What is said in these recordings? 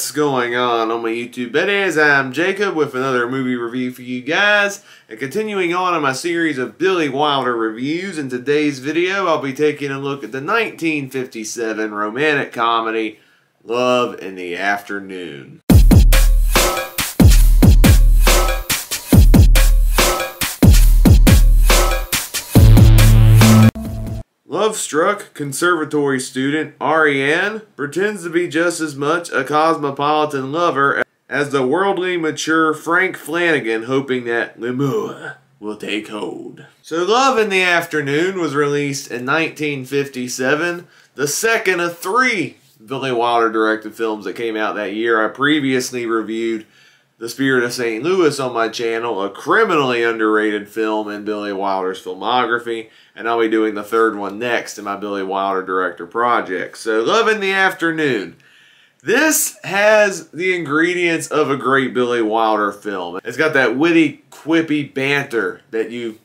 What's going on on my YouTube buddies? I'm Jacob with another movie review for you guys. And continuing on in my series of Billy Wilder reviews, in today's video I'll be taking a look at the 1957 romantic comedy Love in the Afternoon. Love-struck conservatory student Ariane pretends to be just as much a cosmopolitan lover as the worldly mature Frank Flanagan hoping that l'amour will take hold. So Love in the Afternoon was released in 1957, the second of three Billy Wilder directed films that came out that year. I previously reviewed the Spirit of St. Louis on my channel, a criminally underrated film in Billy Wilder's filmography, and I'll be doing the third one next in my Billy Wilder director project. So, Love in the Afternoon. This has the ingredients of a great Billy Wilder film. It's got that witty, quippy banter that you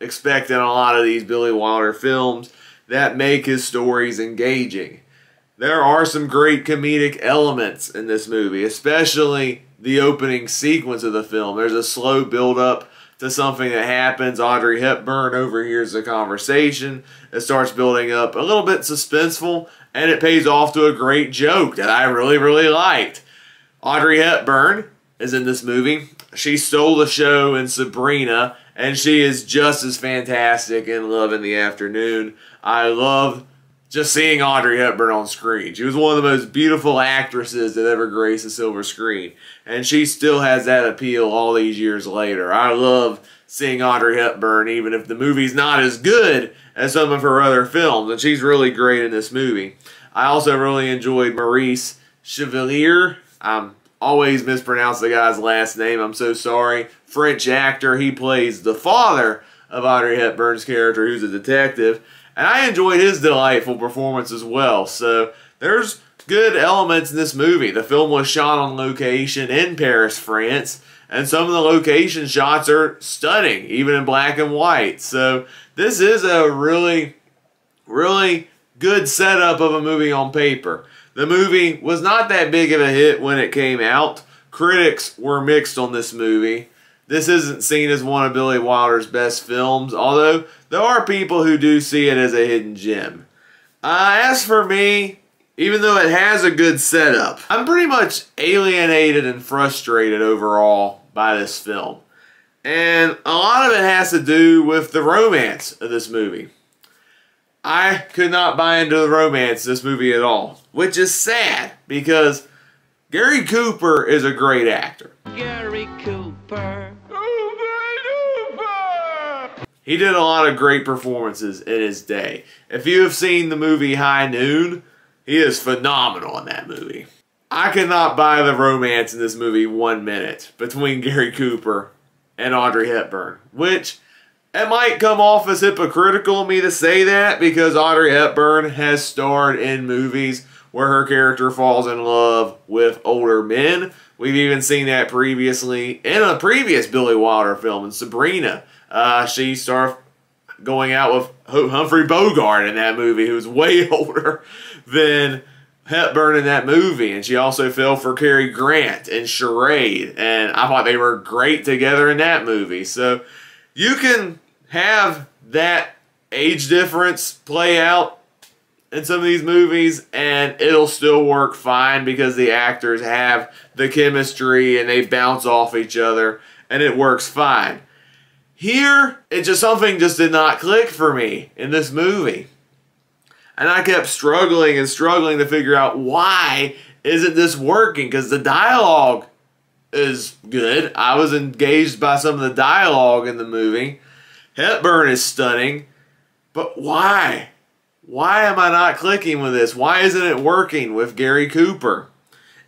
expect in a lot of these Billy Wilder films that make his stories engaging. There are some great comedic elements in this movie, especially the opening sequence of the film. There's a slow build up to something that happens. Audrey Hepburn overhears the conversation. It starts building up a little bit suspenseful, and it pays off to a great joke that I really, really liked. Audrey Hepburn is in this movie. She stole the show in Sabrina, and she is just as fantastic in Love in the Afternoon. I love just seeing Audrey Hepburn on screen. She was one of the most beautiful actresses that ever graced the silver screen. And she still has that appeal all these years later. I love seeing Audrey Hepburn, even if the movie's not as good as some of her other films. And she's really great in this movie. I also really enjoyed Maurice Chevalier. I'm always mispronounce the guy's last name. I'm so sorry. French actor. He plays the father of Audrey Hepburn's character, who's a detective. And I enjoyed his delightful performance as well. So there's good elements in this movie. The film was shot on location in Paris, France. And some of the location shots are stunning, even in black and white. So this is a really, really good setup of a movie on paper. The movie was not that big of a hit when it came out. Critics were mixed on this movie. This isn't seen as one of Billy Wilder's best films, although there are people who do see it as a hidden gem. Uh, as for me, even though it has a good setup, I'm pretty much alienated and frustrated overall by this film. And a lot of it has to do with the romance of this movie. I could not buy into the romance of this movie at all, which is sad because Gary Cooper is a great actor. Gary Cooper. He did a lot of great performances in his day. If you have seen the movie High Noon, he is phenomenal in that movie. I cannot buy the romance in this movie one minute between Gary Cooper and Audrey Hepburn, which it might come off as hypocritical of me to say that because Audrey Hepburn has starred in movies where her character falls in love with older men. We've even seen that previously in a previous Billy Wilder film in Sabrina. Uh, she started going out with Humphrey Bogart in that movie, who's way older than Hepburn in that movie. And she also fell for Cary Grant in Charade. And I thought they were great together in that movie. So you can have that age difference play out in some of these movies and it'll still work fine because the actors have the chemistry and they bounce off each other and it works fine. Here, it just something just did not click for me in this movie. And I kept struggling and struggling to figure out why isn't this working because the dialogue is good. I was engaged by some of the dialogue in the movie. Hepburn is stunning. But why? why am I not clicking with this? Why isn't it working with Gary Cooper?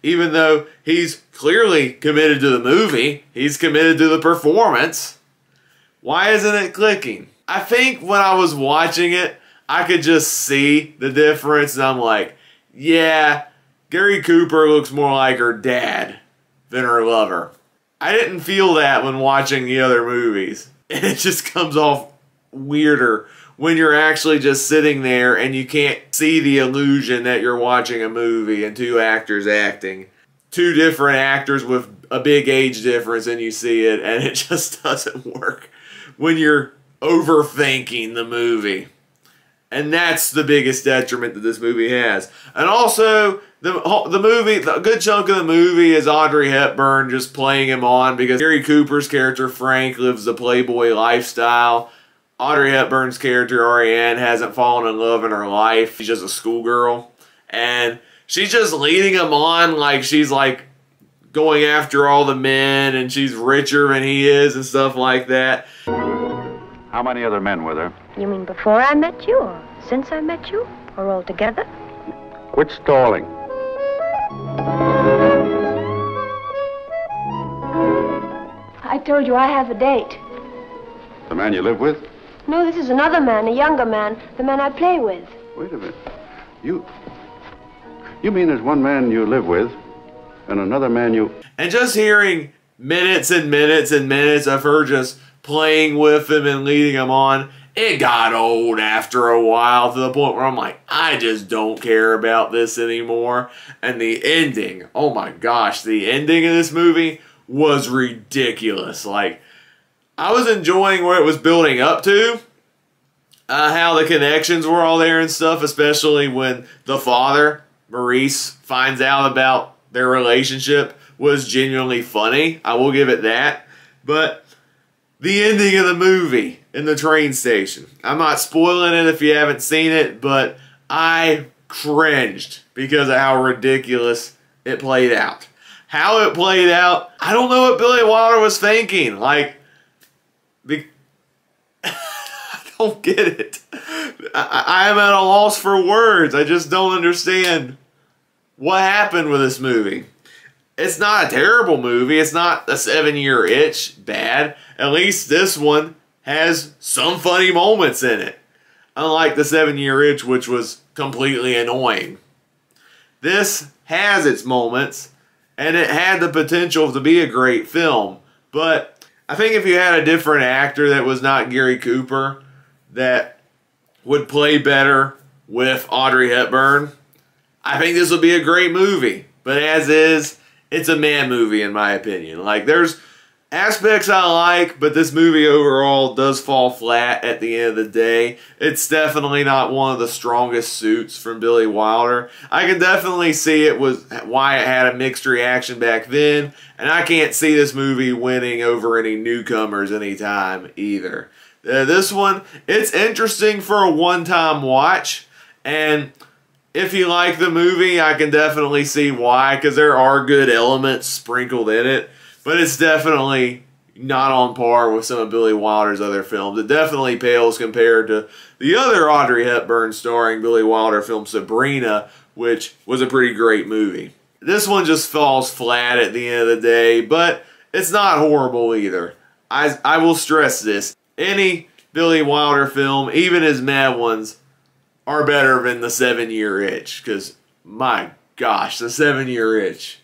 Even though he's clearly committed to the movie, he's committed to the performance. Why isn't it clicking? I think when I was watching it, I could just see the difference, and I'm like, yeah, Gary Cooper looks more like her dad than her lover. I didn't feel that when watching the other movies. It just comes off weirder when you're actually just sitting there and you can't see the illusion that you're watching a movie and two actors acting. Two different actors with a big age difference and you see it and it just doesn't work when you're overthinking the movie. And that's the biggest detriment that this movie has. And also, the the movie, the good chunk of the movie is Audrey Hepburn just playing him on because Gary Cooper's character Frank lives the playboy lifestyle. Audrey Hepburn's character Ariane hasn't fallen in love in her life. She's just a schoolgirl. And she's just leading him on like she's like going after all the men and she's richer than he is and stuff like that. How many other men were there? You mean before I met you, or since I met you, or all together? Quit stalling. I told you I have a date. The man you live with? No, this is another man, a younger man, the man I play with. Wait a minute. You. You mean there's one man you live with and another man you. And just hearing minutes and minutes and minutes of her just playing with him and leading him on, it got old after a while to the point where I'm like, I just don't care about this anymore. And the ending, oh my gosh, the ending of this movie was ridiculous. Like, I was enjoying where it was building up to. Uh, how the connections were all there and stuff, especially when the father, Maurice, finds out about their relationship was genuinely funny. I will give it that. But the ending of the movie in the train station. I'm not spoiling it if you haven't seen it, but I cringed because of how ridiculous it played out. How it played out, I don't know what Billy Wilder was thinking. Like, I don't get it. I am at a loss for words. I just don't understand what happened with this movie. It's not a terrible movie. It's not a seven year itch bad. At least this one has some funny moments in it. Unlike the seven year itch, which was completely annoying. This has its moments, and it had the potential to be a great film. But I think if you had a different actor that was not Gary Cooper, that would play better with Audrey Hepburn, I think this would be a great movie. But as is, it's a man movie in my opinion. Like there's aspects I like, but this movie overall does fall flat at the end of the day. It's definitely not one of the strongest suits from Billy Wilder. I can definitely see it was why it had a mixed reaction back then, and I can't see this movie winning over any newcomers anytime either. Uh, this one, it's interesting for a one-time watch, and if you like the movie, I can definitely see why, because there are good elements sprinkled in it, but it's definitely not on par with some of Billy Wilder's other films. It definitely pales compared to the other Audrey Hepburn starring Billy Wilder film Sabrina, which was a pretty great movie. This one just falls flat at the end of the day, but it's not horrible either. I, I will stress this. Any Billy Wilder film, even his mad ones, are better than the seven year itch because my gosh, the seven year itch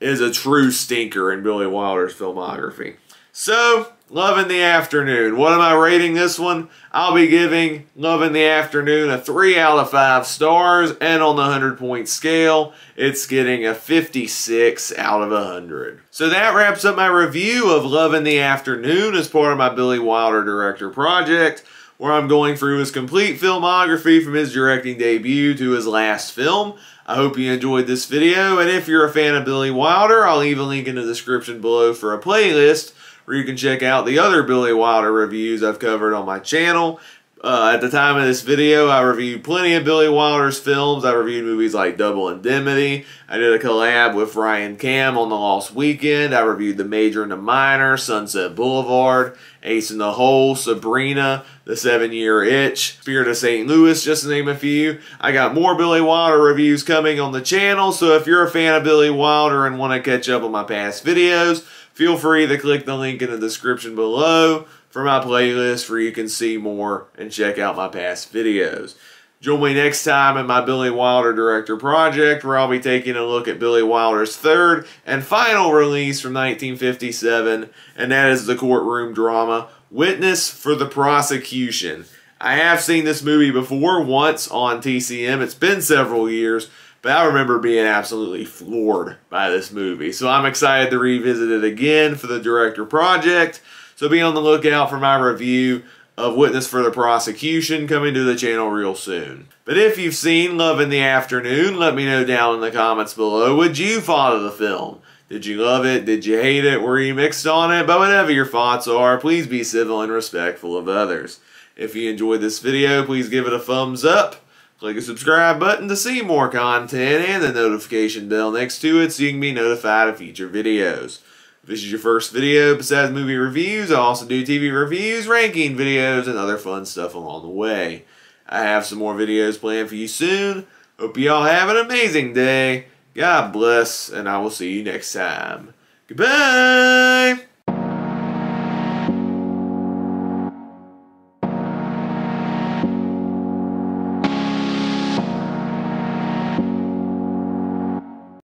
is a true stinker in Billy Wilder's filmography. So, Love in the Afternoon. What am I rating this one? I'll be giving Love in the Afternoon a 3 out of 5 stars, and on the 100 point scale, it's getting a 56 out of 100. So that wraps up my review of Love in the Afternoon as part of my Billy Wilder Director Project where I'm going through his complete filmography from his directing debut to his last film. I hope you enjoyed this video, and if you're a fan of Billy Wilder, I'll leave a link in the description below for a playlist where you can check out the other Billy Wilder reviews I've covered on my channel. Uh, at the time of this video, I reviewed plenty of Billy Wilder's films. I reviewed movies like Double Indemnity. I did a collab with Ryan Cam on The Lost Weekend. I reviewed The Major and the Minor, Sunset Boulevard, Ace in the Hole, Sabrina, The Seven Year Itch, Spirit of St. Louis, just to name a few. I got more Billy Wilder reviews coming on the channel, so if you're a fan of Billy Wilder and want to catch up on my past videos, feel free to click the link in the description below for my playlist where you can see more and check out my past videos. Join me next time in my Billy Wilder Director Project where I'll be taking a look at Billy Wilder's third and final release from 1957 and that is the courtroom drama Witness for the Prosecution. I have seen this movie before once on TCM. It's been several years, but I remember being absolutely floored by this movie. So I'm excited to revisit it again for the director project. So be on the lookout for my review of Witness for the Prosecution coming to the channel real soon. But if you've seen Love in the Afternoon, let me know down in the comments below. Would you follow the film? Did you love it? Did you hate it? Were you mixed on it? But whatever your thoughts are, please be civil and respectful of others. If you enjoyed this video, please give it a thumbs up. Click the subscribe button to see more content and the notification bell next to it so you can be notified of future videos. If this is your first video besides movie reviews, I also do TV reviews, ranking videos, and other fun stuff along the way. I have some more videos planned for you soon. Hope you all have an amazing day. God bless, and I will see you next time. Goodbye!